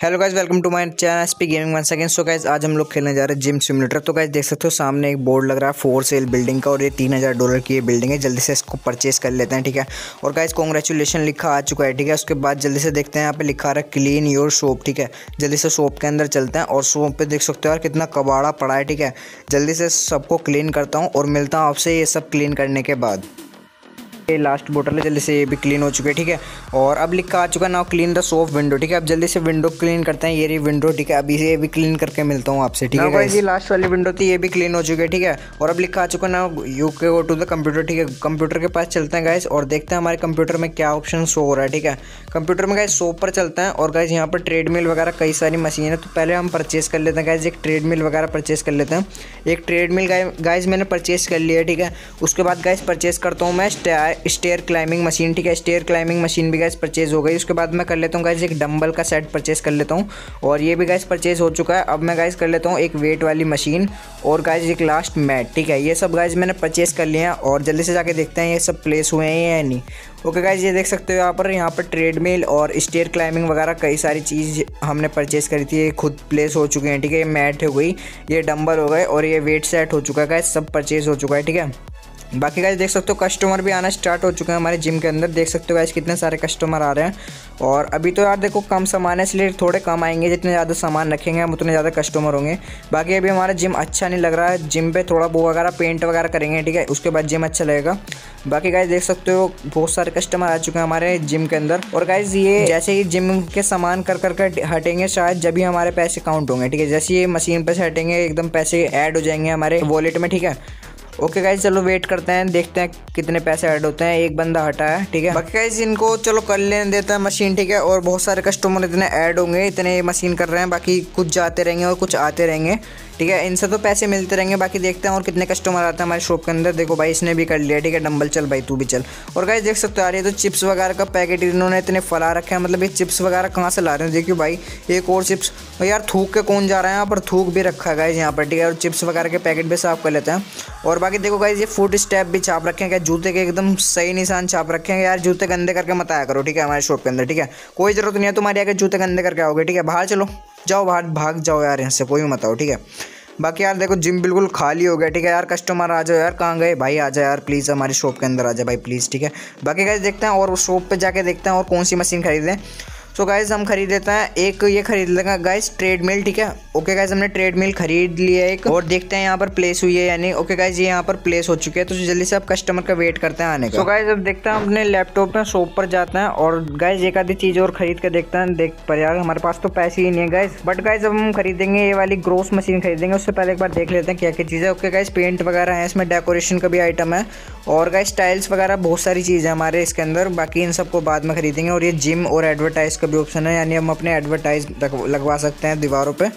Hello guys welcome to my channel S P gaming one second so guys आज हम लोग खेलने जा रहे हैं जिम सिमुलेटर तो गाइज़ देख सकते हो सामने एक बोर्ड लग रहा है फोर सेल बिल्डिंग का, और ये तीन हज़ार डॉलर की ये बिल्डिंग है। जल्दी से इसको परचेस कर लेते हैं, ठीक है? और गाइज़ कॉन्ग्रेचुलेशन लिखा आ चुका है, ठीक है? उसके बाद जल्दी से देखते हैं, यहाँ पे लिखा रहा है क्लीन योर शॉप ठीक है? जल्दी से शॉप के अंदर चलते हैं, और शॉप पर देख सकते हो यार कितना कबाड़ा पड़ा है, ठीक है? जल्दी से सबको क्लीन करता हूँ, और मिलता हूँ आपसे ये सब क्लीन करने के बाद। ये लास्ट बोटल है जल्दी से ये भी क्लीन हो चुके हैं ठीक है? और अब लिखा आ चुका now clean the sofa window ठीक है? अब जल्दी से विंडो क्लीन करते हैं ये रही विंडो ठीक है? अभी ये भी क्लीन करके मिलता हूँ आपसे ठीक है ये लास्ट वाली विंडो थी ये भी क्लीन हो चुकी है ठीक है? और अब लिखा आ चुका ना यू के गो टू द कंप्यूटर ठीक है? कंप्यूटर के पास चलते हैं गाइस और देखते हैं हमारे कंप्यूटर में क्या ऑप्शन शो हो रहा है ठीक है? कंप्यूटर में गाइस सोप पर चलते हैं और गाइज़ यहाँ पर ट्रेडमिल वगैरह कई सारी मशीन है तो पहले हम परचेस कर लेते हैं गाइज़ एक ट्रेडमिल वगैरह परचेस कर लेते हैं। एक ट्रेडमिल गाइज़ मैंने परचेस कर लिया ठीक है? उसके बाद गाइज़ परचेस करता हूँ मैं स्टेयर क्लाइंबिंग मशीन ठीक है? स्टेयर क्लाइंबिंग मशीन भी गैस परचेज हो गई। उसके बाद मैं कर लेता हूँ गैस एक डंबल का सेट परचेज कर लेता हूँ। और ये भी गैस परचेज हो चुका है। अब मैं गैस कर लेता हूँ एक वेट वाली मशीन और गैस एक लास्ट मैट ठीक है? ये सब गैस मैंने परचेज कर लिया और जल्दी से जाके देखते हैं ये सब प्लेस हुए हैं या नहीं। ओके गाइज़ ये देख सकते हो यहाँ पर यहाँ पर ट्रेडमिल और स्टेयर क्लाइंबिंग वगैरह कई सारी चीज़ हमने परचेस करी थी। ये खुद प्लेस हो चुके हैं, ठीक है? ये मैट हो गई, ये डंबल हो गए और ये वेट सेट हो चुका है सब परचेज हो चुका है, ठीक है? बाकी गाइज़ देख सकते हो कस्टमर भी आना स्टार्ट हो चुके हैं हमारे जिम के अंदर। देख सकते हो गाइज़ कितने सारे कस्टमर आ रहे हैं। और अभी तो यार देखो कम सामान है, इसलिए थोड़े कम आएँगे, जितने ज़्यादा सामान रखेंगे हम, उतने ज़्यादा कस्टमर होंगे। बाकी अभी हमारा जिम अच्छा नहीं लग रहा है। जिम पे थोड़ा वो वगैरह पेंट वगैरह करेंगे, ठीक है? उसके बाद जिम अच्छा लगेगा। बाकी गाइज़ देख सकते हो बहुत सारे कस्टमर आ चुके हैं हमारे जिम के अंदर। और गाइज़ ये जैसे ही जिम के सामान कर कर हटेंगे, शायद जब भी हमारे पैसे काउंट होंगे, ठीक है? जैसे ये मशीन पर से हटेंगे, एकदम पैसे ऐड हो जाएँगे हमारे वॉलेट में, ठीक है? ओके गाइज़ चलो वेट करते हैं, देखते हैं कितने पैसे ऐड होते हैं। एक बंदा हटा है, ठीक है? बाकी गाइज़ इनको चलो कर लेने देता है मशीन ठीक है? और बहुत सारे कस्टमर इतने ऐड होंगे, इतने मशीन कर रहे हैं, बाकी कुछ जाते रहेंगे और कुछ आते रहेंगे। ठीक है, इनसे तो पैसे मिलते रहेंगे, बाकी देखते हैं और कितने कस्टमर आते हैं हमारे शॉप के अंदर। देखो भाई, इसने भी कर लिया, ठीक है डंबल चल भाई, तू भी चल। और गाइज़ देख सकते हो यार, ये तो चिप्स वगैरह का पैकेट इन्होंने इतने फला रखे हैं मतलब ये चिप्स वगैरह कहाँ से ला रहे हैं? देखियो भाई, एक और चिप्स यार, थूक के कौन जा रहा है यहाँ पर? थूक भी रखा है गाइज़ यहाँ पर, ठीक है, और चिप्स वगैरह के पैकेट भी साफ़ कर लेते हैं। और बाकी देखो गाइज़ ये फुट स्टेप भी छाप रखे हैं, क्या जूते के एकदम सही निशान छाप रखे हैं? यार, जूते गंदे करके मत आया करो, ठीक है, हमारे शॉप के अंदर, ठीक है। कोई ज़रूरत नहीं है तुम्हारी आगे जूते गंदे करके आओगे, ठीक है, बाहर चलो। जाओ बाहर, भाग जाओ यार यहाँ से, कोई मत आओ, ठीक है? बाकी यार देखो जिम बिल्कुल खाली हो गया, ठीक है? यार कस्टमर आ जाओ यार, कहाँ गए? भाई आ जाओ यार प्लीज़ हमारी शॉप के अंदर आ जाए भाई प्लीज़ ठीक है? बाकी कैसे देखते हैं और शॉप पर जाके देखते हैं और कौन सी मशीन खरीदें। तो गाइज़ हम खरीद लेते हैं। एक ये खरीद लेंगे गाइज़ ट्रेडमिल ठीक है? ओके गाइज़ हमने ट्रेडमिल खरीद लिया एक। और देखते हैं यहाँ पर प्लेस हुई है यानी ओके गाइज़ ये यहाँ पर प्लेस हो चुके हैं। तो जल्दी से आप कस्टमर का वेट करते हैं आने का। तो गाइज़ अब देखते हैं अपने लैपटॉप में शॉप पर जाते हैं। और गाइज़ एक आधी चीज़ और खरीद के देखते हैं। देख, पर यार, हमारे पास तो पैसे ही नहीं है गाइज़ बट गाइज़ अब हम खरीदेंगे ये वाली ग्रोस मशीन खरीदेंगे। उससे पहले एक बार देख लेते हैं क्या क्या चीज़ ओके गाइज़ पेंट वगैरह है, इसमें डेकोरेशन का भी आइटम है। और गाइज़ टाइल्स वगैरह बहुत सारी चीज़ है हमारे इसके अंदर। बाकी इन सबको बाद में खरीदेंगे। और ये जिम और एडवर्टाइज का भी ऑप्शन है, यानी हम हम अपने एडवर्टाइज लगवा सकते हैं दीवारों पे।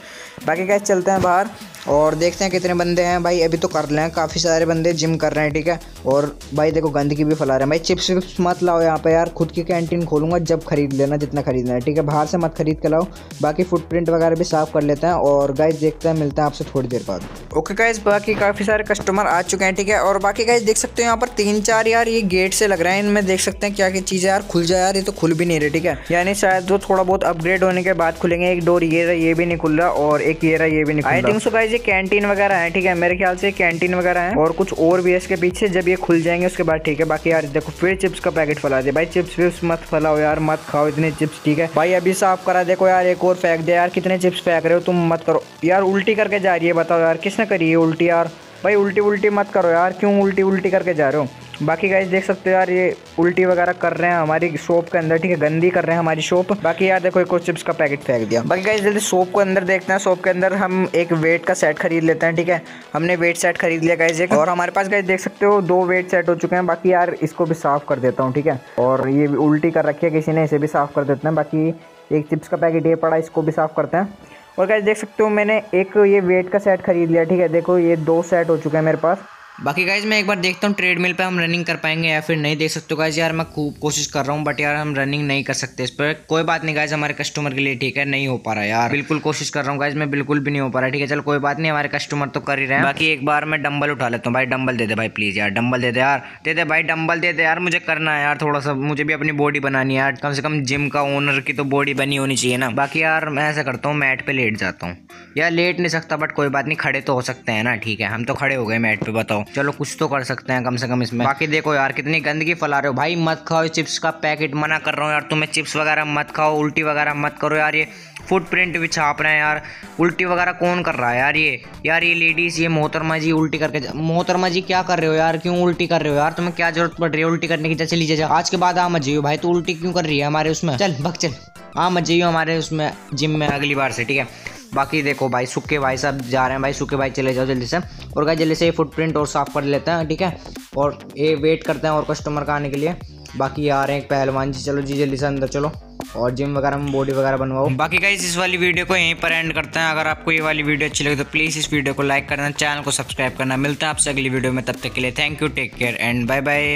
बाकी कैसे चलते हैं बाहर। और देखते हैं कितने बंदे हैं। भाई अभी तो कर लें काफ़ी सारे बंदे जिम कर रहे हैं ठीक है? और भाई देखो गंदगी भी फैला रहे हैं। भाई चिप्स विप्स मत लाओ यहाँ पे यार। खुद की कैंटीन खोलूँगा जब खरीद लेना जितना खरीदना है ठीक है? बाहर से मत खरीद के लाओ। बाकी फुटप्रिंट वगैरह भी साफ़ कर लेते हैं और गाइज़ देखते हैं मिलते हैं आपसे थोड़ी देर बाद। ओके गाइज़ बाकी काफ़ी सारे कस्टमर आ चुके हैं ठीक है? और बाकी गाइज़ देख सकते हो यहाँ पर तीन चार यार ये गेट से लग रहे हैं। इनमें देख सकते हैं क्या क्या चीज़ें यार खुल जाए यार। ये तो खुल भी नहीं रहे ठीक है? यानी शायद वो थोड़ा बहुत अपग्रेड होने के बाद खुलेंगे। एक डोर ये रहा ये भी नहीं खुल रहा और एक ये रहा ये भी नहीं आई थिंक सो गाइज़ ये कैंटीन वगैरह है, ठीक है? मेरे ख्याल से कैंटीन वगैरह है। और कुछ और भी है इसके पीछे, जब ये खुल जाएँगे उसके बाद ठीक है। बाकी यार, देखो, फिर चिप्स का पैकेट फैला दे भाई चिप्स विप्स मत फैलाओ यार, मत खाओ इतने चिप्स ठीक है? भाई, अभी साफ़ करा, देखो यार, एक और फेंक दे यार, कितने चिप्स फेंक रहे हो तुम, मत करो। यार, उल्टी करके जा रही है, बताओ यार, किसने करी है उल्टी यार? भाई उल्टी उल्टी मत करो यार, क्यों उल्टी उल्टी करके जा रहे हो? बाकी गाइज़ देख सकते हो यार, ये उल्टी वगैरह कर रहे हैं हमारी शॉप के अंदर, ठीक है? गंदी कर रहे हैं हमारी शॉप बाकी यार देखो, एक चिप्स का पैकेट फेंक दिया। बाकी गाइज़ जल्दी शॉप को अंदर देखते हैं। शॉप के अंदर हम एक वेट का सेट खरीद लेते हैं, ठीक है? हमने वेट सेट खरीद लिया गाइज़ एक, और हमारे पास गाइज़ देख सकते हो, दो वेट सेट हो चुके हैं। बाकी यार इसको भी साफ़ कर देता हूँ, ठीक है? और ये उल्टी कर रखी है, किसी ने इसे भी साफ़ कर देते हैं। बाकी एक चिप्स का पैकेट ये पड़ा, इसको भी साफ़ करते हैं। और गाइज़ देख सकते हो, मैंने एक ये वेट का सेट खरीद लिया, ठीक है? देखो, ये दो सेट हो चुके हैं मेरे पास। बाकी गाइज़ मैं एक बार देखता हूँ ट्रेडमिल पे हम रनिंग कर पाएँगे या फिर नहीं देख सकते गाइज़ यार, मैं खूब कोशिश कर रहा हूँ बट यार, हम रनिंग नहीं कर सकते इस पर। कोई बात नहीं गाइज़ हमारे कस्टमर के लिए ठीक है, नहीं हो पा रहा यार। बिल्कुल कोशिश कर रहा हूँ गाइज़ मैं बिल्कुल भी नहीं हो पा रहा। ठीक है, चल, कोई बात नहीं, हमारे कस्टमर तो कर ही रहे हैं। बाकी एक बार मैं डंबल उठा लेता हूँ भाई डंबल दे दे भाई प्लीज़ यार डंबल दे दे यार। दे दे भाई डंबल दे दे यार, मुझे करना है यार थोड़ा सा। मुझे भी अपनी बॉडी बनानी है यार। कम से कम जिम का ओनर की तो बॉडी बनी होनी चाहिए ना। बाकी यार, मैं ऐसा करता हूँ मैट पे लेट जाता हूँ। यार, लेट नहीं सकता बट कोई बात नहीं, खड़े तो हो सकते हैं ना, ठीक है। हम तो खड़े हो गए मैट पे, बताओ। चलो कुछ तो कर सकते हैं कम से कम इसमें। बाकी देखो यार, कितनी गंदगी फैला रहे हो। भाई मत खाओ चिप्स का पैकेट, मना कर रहा हूँ यार। तुम्हें चिप्स वगैरह मत खाओ, उल्टी वगैरह मत करो यार ये। फुटप्रिंट भी छाप रहे हैं यार। उल्टी वगैरह कौन कर रहा है यार ये? यार ये लेडीज़ ये मोहतरमा जी उल्टी करके मोहतरमा जी क्या कर रहे हो यार? क्यों उल्टी कर रहे हो यार? तुम्हें क्या ज़रूरत पड़ रही है उल्टी करने की? चली जा आज के बाद आ मत भाई। तू उल्टी क्यों कर रही है हमारे उसमें? चल, भग, चल। आ मत हमारे उसमें जिम में अगली बार से, ठीक है? बाकी देखो भाई सुखे भाई सब जा रहे हैं भाई सुखे भाई चले जाओ जल्दी से। और भाई जल्दी से ये फुटप्रिंट और साफ़ कर लेते हैं, ठीक है? और ये वेट करते हैं और कस्टमर का आने के लिए। बाकी आ रहे हैं पहलवान जी, चलो जी, जल्दी से अंदर चलो। और जिम वगैरह में बॉडी वगैरह बनवाओ। बाकी गाइज़ इस वाली वीडियो को यहीं पर एंड करते हैं। अगर आपको ये वाली वीडियो अच्छी लगे तो प्लीज़ इस वीडियो को लाइक करना चैनल को सब्सक्राइब करना। मिलता है आपसे अगली वीडियो में, तब तक के लिए thank you take care and bye bye